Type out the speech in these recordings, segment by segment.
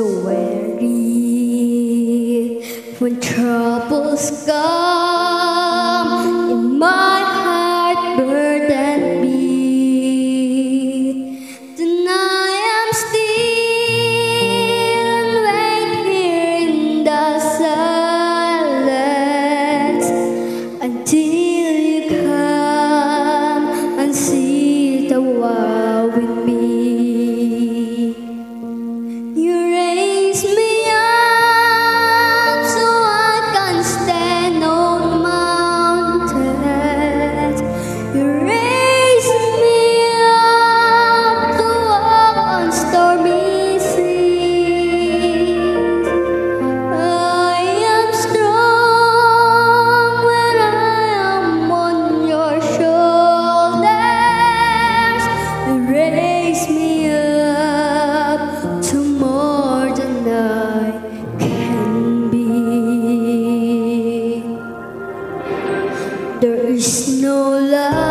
so weary when troubles come. There is no life,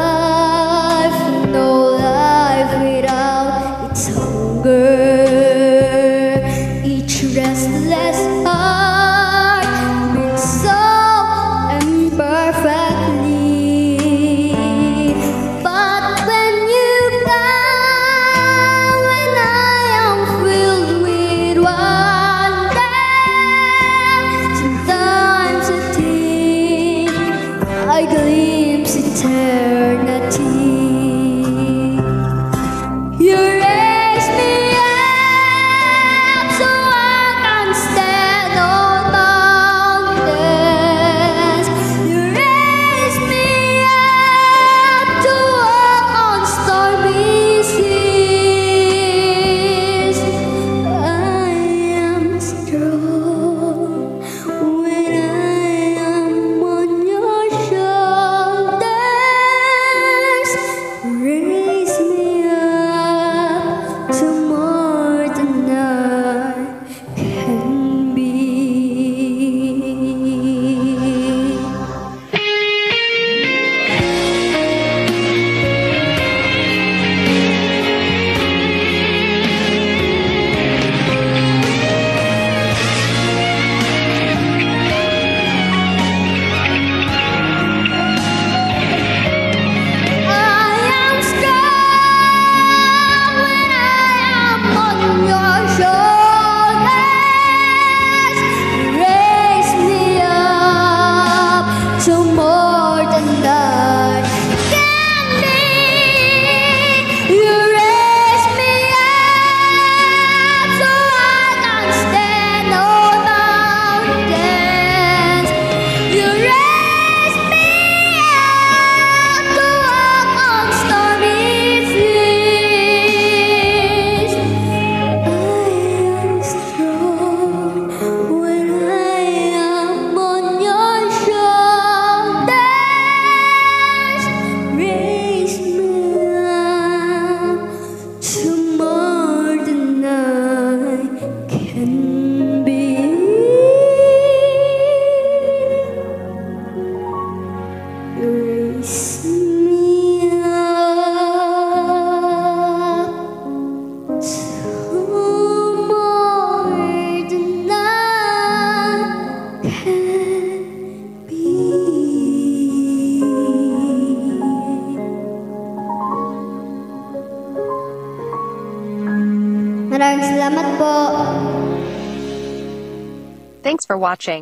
Maraming salamat po. Thanks for watching.